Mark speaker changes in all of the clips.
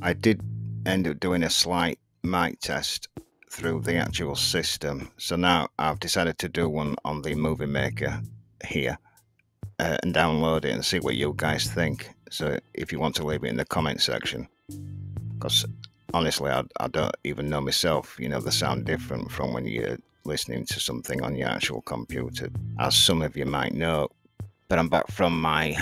Speaker 1: I did end up doing a slight mic test through the actual system. So now I've decided to do one on the Movie Maker here uh, and download it and see what you guys think. So if you want to leave it in the comment section, because honestly, I, I don't even know myself. You know, they sound different from when you're listening to something on your actual computer, as some of you might know. But I'm back from my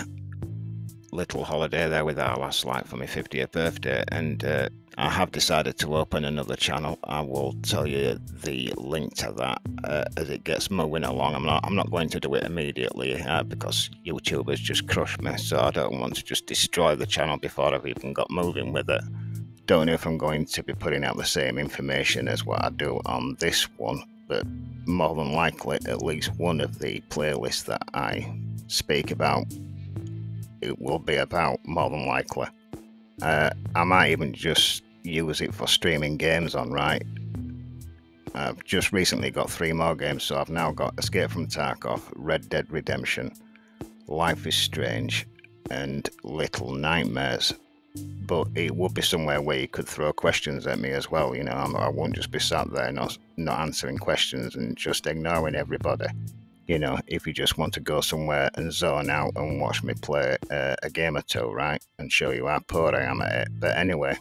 Speaker 1: little holiday there with our last like for my 50th birthday, and uh, I have decided to open another channel. I will tell you the link to that uh, as it gets moving along. I'm not. I'm not going to do it immediately uh, because YouTube has just crushed me. So I don't want to just destroy the channel before I've even got moving with it. Don't know if I'm going to be putting out the same information as what I do on this one, but more than likely, at least one of the playlists that I speak about, it will be about more than likely. Uh, I might even just use it for streaming games on, right? I've just recently got three more games, so I've now got Escape from Tarkov, Red Dead Redemption, Life is Strange, and Little Nightmares. But it would be somewhere where you could throw questions at me as well. You know, I'm, I won't just be sat there not not answering questions and just ignoring everybody. You know, if you just want to go somewhere and zone out and watch me play uh, a game or two, right, and show you how poor I am at it. But anyway,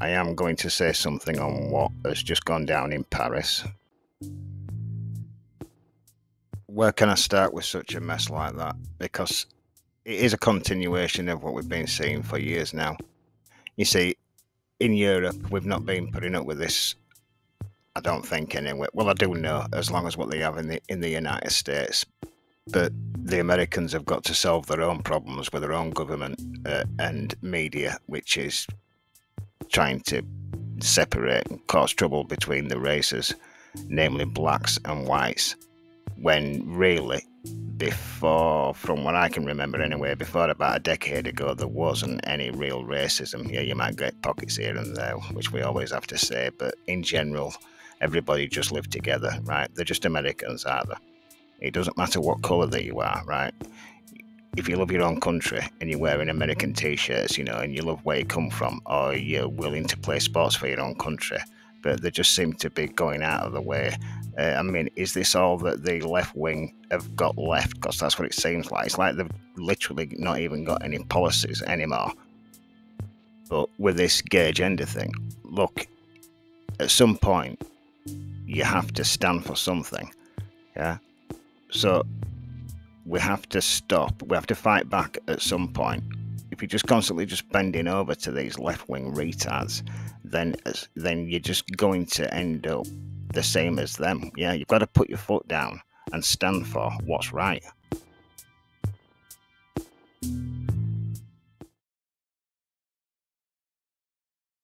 Speaker 1: I am going to say something on what has just gone down in Paris. Where can I start with such a mess like that? Because it is a continuation of what we've been seeing for years now. You see, in Europe, we've not been putting up with this. I don't think anyway. Well, I do know, as long as what they have in the in the United States. But the Americans have got to solve their own problems with their own government uh, and media, which is trying to separate and cause trouble between the races, namely blacks and whites, when really, before, from what I can remember anyway, before about a decade ago, there wasn't any real racism. Yeah, you might get pockets here and there, which we always have to say, but in general, everybody just lived together, right? They're just Americans, are they? It doesn't matter what colour that you are, right? if you love your own country and you're wearing American t-shirts, you know, and you love where you come from, or you're willing to play sports for your own country, but they just seem to be going out of the way. Uh, I mean, is this all that the left wing have got left? Because that's what it seems like. It's like they've literally not even got any policies anymore. But with this gay gender thing, look, at some point, you have to stand for something. Yeah. So we have to stop. We have to fight back at some point. If you're just constantly just bending over to these left-wing retards, then then you're just going to end up the same as them. Yeah, you've got to put your foot down and stand for what's right.